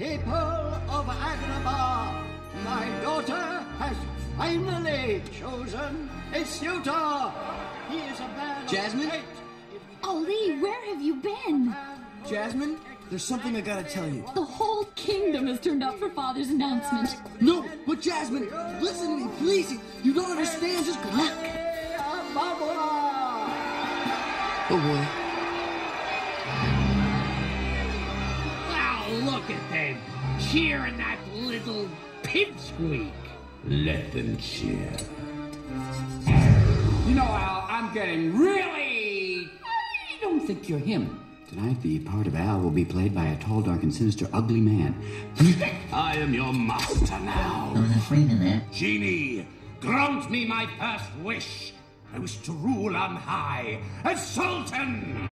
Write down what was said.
People of Agrabah, my daughter has finally chosen a suitor. He is a man Jasmine? Ali, where have you been? Jasmine, there's something I gotta tell you. The whole kingdom has turned out for Father's announcement. No, but Jasmine, listen to me, please. You don't understand. Just Good luck. Oh boy. Look at them, cheering that little pipsqueak. Let them cheer. You know, Al, I'm getting really. I don't think you're him. Tonight, the part of Al will be played by a tall, dark, and sinister, ugly man. I am your master now. I'm afraid of that. Genie, grant me my first wish. I wish to rule on high as Sultan.